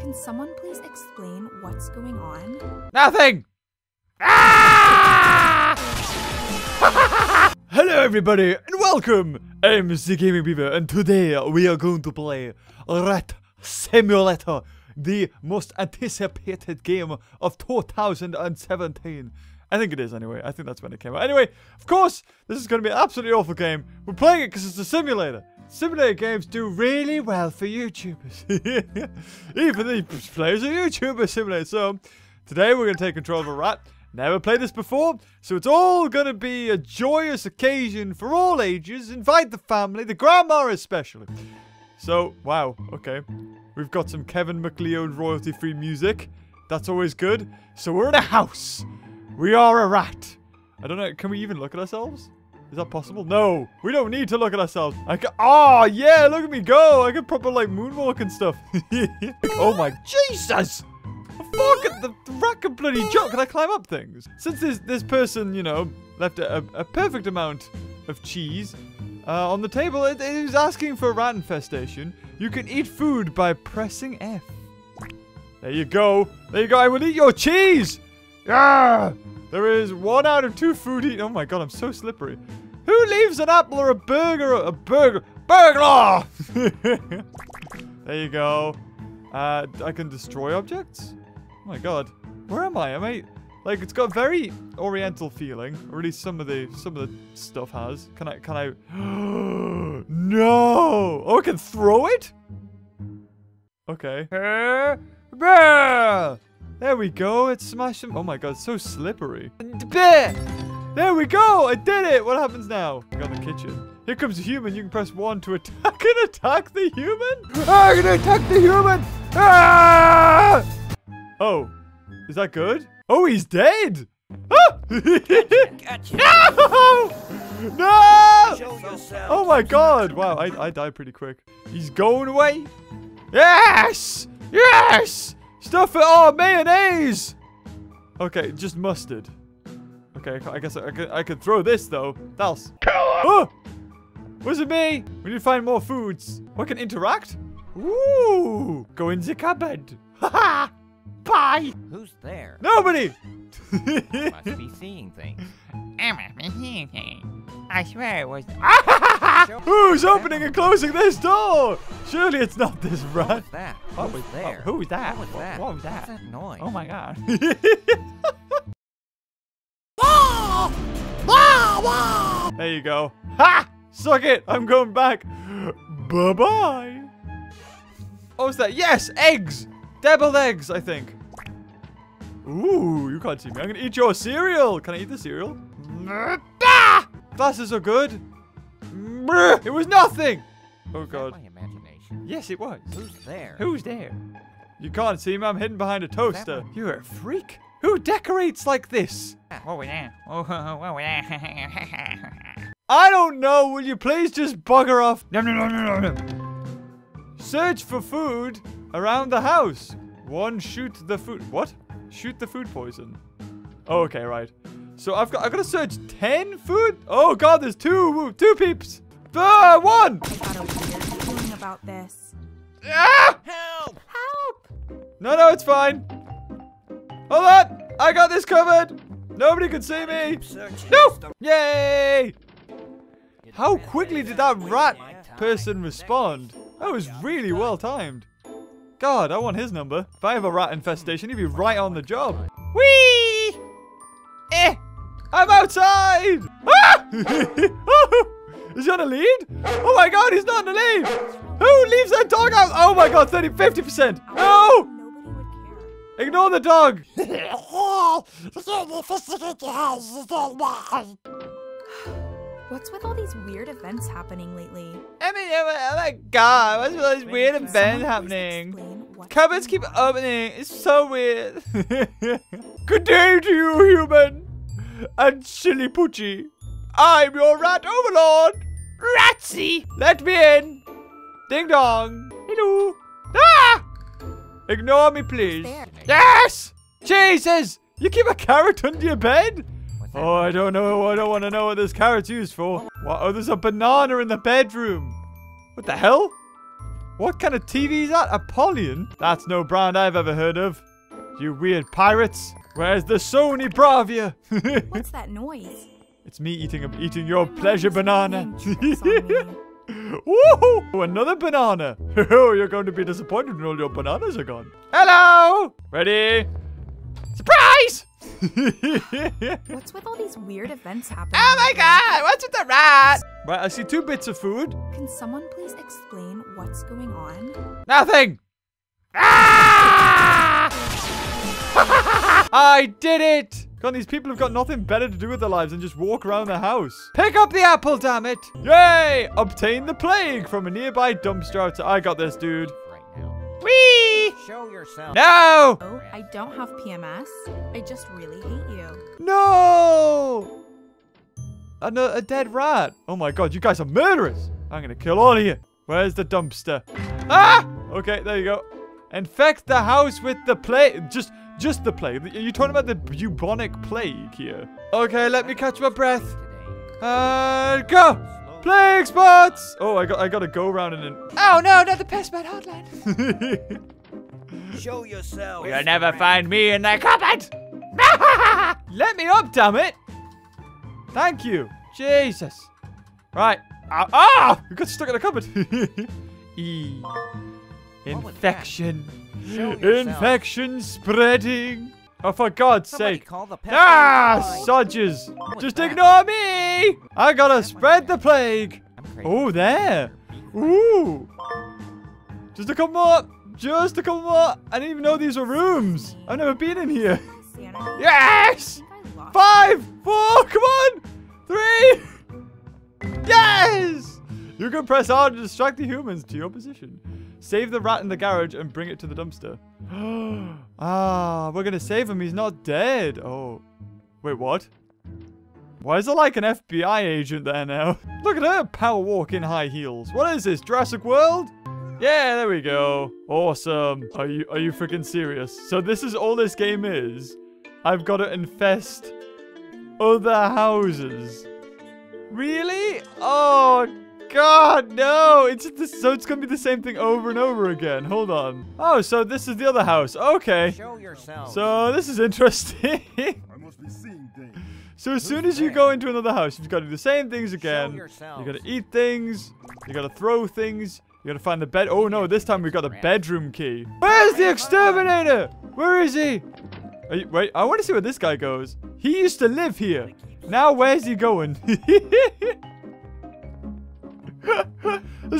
Can someone please explain what's going on? Nothing! Ah! Hello everybody and welcome! I'm the Gaming Beaver and today we are going to play Rat Simulator, the most anticipated game of 2017. I think it is anyway. I think that's when it came out. Anyway, of course, this is going to be an absolutely awful game. We're playing it because it's a simulator. Simulator games do really well for YouTubers. Even the players of YouTuber simulator. So, today we're going to take control of a rat. Never played this before, so it's all going to be a joyous occasion for all ages. Invite the family, the grandma especially. So, wow, okay. We've got some Kevin MacLeod royalty-free music. That's always good. So we're in a house. We are a rat. I don't know. Can we even look at ourselves? Is that possible? No. We don't need to look at ourselves. I can. Oh, yeah. Look at me go. I can proper, like, moonwalk and stuff. oh, my Jesus. Fuck, the, the rat can bloody jump. Can I climb up things? Since this, this person, you know, left a, a perfect amount of cheese uh, on the table, it, it is asking for a rat infestation. You can eat food by pressing F. There you go. There you go. I will eat your cheese. Yeah. There is one out of two food eaten. Oh my god, I'm so slippery. Who leaves an apple or a burger? A burger. Burglar! there you go. Uh, I can destroy objects? Oh my god. Where am I? Am I... Like, it's got very oriental feeling. Or at least some of the some of the stuff has. Can I... Can I... no! Oh, I can throw it? Okay. There we go. It's smashing. Oh my god, it's so slippery. There we go. I did it. What happens now? I got the kitchen. Here comes a human. You can press one to attack and attack the human. Ah, I'm gonna attack the human. Ah! Oh, is that good? Oh, he's dead. Ah! Gotcha. no! No! Oh my god! Wow, I, I died pretty quick. He's going away. Yes! Yes! Stuff it! Oh, mayonnaise! Okay, just mustard. Okay, I guess I, I, could, I could throw this, though. That's... Oh! Was it me? We need to find more foods. What can interact? Ooh! Go in the cupboard. Ha ha. Bye! Who's there? Nobody! Must be seeing things. I swear it was. Who's opening and closing this door? Surely it's not this What rat. was that? What was- there? Who was that? What was What- that? what was What's that? that noise? Oh my god. there you go. Ha! Suck it! I'm going back. Bye bye. Oh, what's that? Yes, eggs. Deviled eggs, I think. Ooh, you can't see me. I'm gonna eat your cereal. Can I eat the cereal? Ah! Glasses are good. It was nothing. Oh god. My imagination. Yes, it was. Who's there? Who's there? You can't see me. I'm hidden behind a toaster. You're a freak. Who decorates like this? That? Oh, what was that? I don't know. Will you please just bugger off? Nom, nom, nom, nom, nom. Search for food around the house. One, shoot the food. What? Shoot the food poison. Oh, okay, right. So I've got. I gotta search ten food. Oh God, there's two. Two peeps. Ah, one. I got a weird feeling about this. Ah! Help! Help! No, no, it's fine. Hold on. I got this covered. Nobody can see me. No! Yay! How quickly did that rat person respond? That was really well timed. God, I want his number. If I have a rat infestation, he'd be right on the job. Whee! Outside! Ah! Is he on a lead? Oh my god, he's not on a lead! Who leaves their dog out? Oh my god, 30, 50%! No! Nobody would care. Ignore the dog! What's with all these weird events happening lately? I mean, oh my god, what's with all these weird events happening? Cupboards keep opening. It's so weird. Good day to you, human. And silly Poochie. I'm your rat overlord. Ratsy. Let me in. Ding dong. Hello. Ah! Ignore me, please. Yes! Jesus! You keep a carrot under your bed? Oh, I don't know. I don't want to know what this carrot's used for. What? Oh, there's a banana in the bedroom. What the hell? What kind of TV is that? Apollyon? That's no brand I've ever heard of. You weird pirates. Where's the Sony Bravia? What's that noise? it's me eating a, eating your pleasure banana. Playing tricks on me. Woohoo! Another banana. Oh, you're going to be disappointed when all your bananas are gone. Hello! Ready? Surprise! What's with all these weird events happening? Oh my god, what's with the rat? right, I see two bits of food. Can someone please explain what's going on? Nothing! Ah! I did it! God, these people have got nothing better to do with their lives than just walk around the house. Pick up the apple, damn it! Yay! Obtain the plague from a nearby dumpster. outside- I got this, dude. Right now. Whee! Show yourself. No! Oh, I don't have PMS. I just really hate you. No! A, no- a dead rat. Oh my god, you guys are murderers. I'm gonna kill all of you. Where's the dumpster? Ah! Okay, there you go. Infect the house with the plague. Just, just the plague. Are you talking about the bubonic plague here? Okay, let me catch my breath. And go! Plague spots! Oh, I got, I gotta go around and. then Oh no, not the pestman hotline. Show yourself. You'll never find me in the cupboard. Let me up, damn it! Thank you. Jesus. Right. Ah! ah! You got stuck in the cupboard. e. Infection. Show yourself. Infection spreading. Oh, for God's Somebody sake. call the Ah, control. sodges. Just that? ignore me. I gotta spread the plague. Oh, there. Ooh. Just a couple more. Just a couple more. I didn't even know these were rooms. I've never been in here. Yes! I think I lost Five, four, come on! Three! Yes! You can press R to distract the humans to your position. Save the rat in the garage and bring it to the dumpster. ah, we're gonna save him. He's not dead. Oh. Wait, what? Why is there like an FBI agent there now? Look at her power walk in high heels. What is this, Jurassic World? Yeah, there we go. Awesome. Are you are you freaking serious? So this is all this game is. I've got to infest other houses. Really? Oh God, no! It's just so it's gonna be the same thing over and over again. Hold on. Oh, so this is the other house. Okay. Show yourself. So this is interesting. I must be seeing things. so as soon as you go into another house, you've got to do the same things again. yourself. You gotta eat things. You gotta throw things. You gotta find the bed. Oh no, this time we've got the bedroom key. Where's the exterminator? Where is he? You, wait, I want to see where this guy goes. He used to live here. Now where's he going?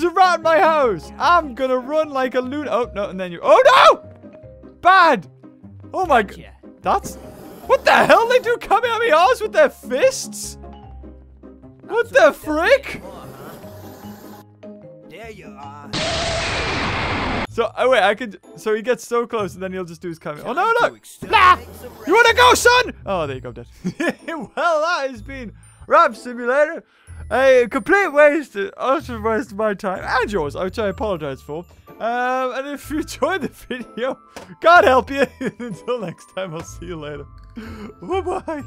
There's a rat in my house. I'm gonna run like a loon. Oh no, and then you. Oh no! Bad. Oh my god. That's. What the hell? They do Coming at me kamehamehas with their fists? What the frick? There you are. So, oh wait, I could. So he gets so close, and then he'll just do his coming. Oh no, look! no! to exterminate some You wanna go, son? Oh, there you go, dead. well, that has been Rat Simulator. A complete waste, utter waste of my time and yours, which I apologize for. Um, and if you enjoyed the video, God help you. Until next time, I'll see you later. Bye bye.